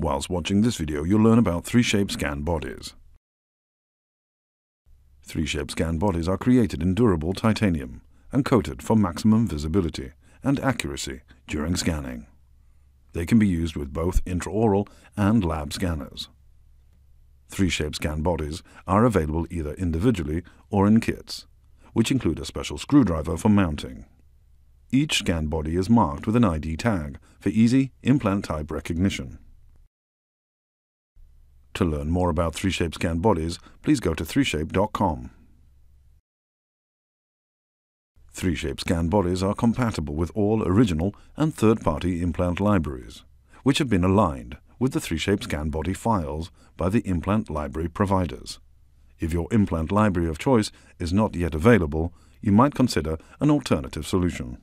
Whilst watching this video, you'll learn about 3Shape scan bodies. 3Shape scan bodies are created in durable titanium and coated for maximum visibility and accuracy during scanning. They can be used with both intraoral and lab scanners. 3Shape scan bodies are available either individually or in kits, which include a special screwdriver for mounting. Each scan body is marked with an ID tag for easy implant type recognition. To learn more about 3Shape scan bodies, please go to 3shape.com. 3Shape scan bodies are compatible with all original and third-party implant libraries, which have been aligned with the 3Shape scan body files by the implant library providers. If your implant library of choice is not yet available, you might consider an alternative solution.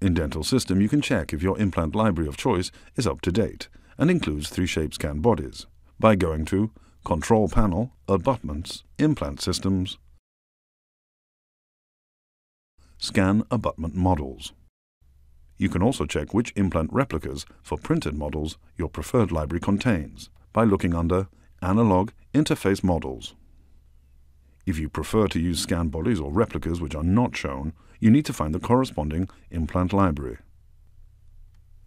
In Dental System, you can check if your implant library of choice is up to date and includes 3Shape scan bodies by going to Control Panel, Abutments, Implant Systems, Scan Abutment Models. You can also check which implant replicas for printed models your preferred library contains by looking under Analog Interface Models. If you prefer to use scan bodies or replicas which are not shown, you need to find the corresponding implant library.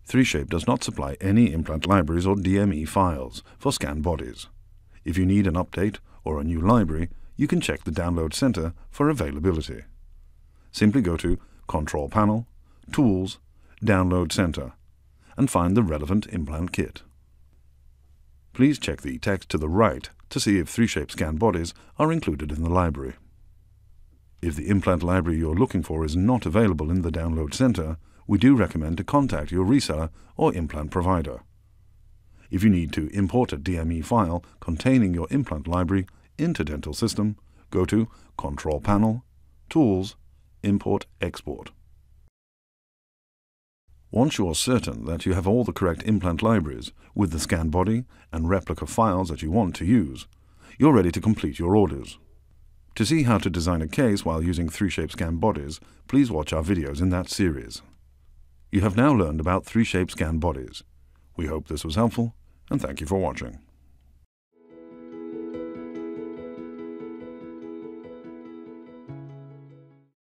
3Shape does not supply any implant libraries or DME files for scan bodies. If you need an update or a new library, you can check the Download Center for availability. Simply go to Control Panel, Tools, Download Center, and find the relevant implant kit. Please check the text to the right to see if 3Shape scan bodies are included in the library. If the implant library you're looking for is not available in the Download Center, we do recommend to contact your reseller or implant provider. If you need to import a DME file containing your implant library into Dental System, go to Control Panel, Tools, Import Export. Once you are certain that you have all the correct implant libraries with the scan body and replica files that you want to use, you're ready to complete your orders. To see how to design a case while using 3Shape scan bodies, please watch our videos in that series. You have now learned about 3Shape scan bodies. We hope this was helpful, and thank you for watching.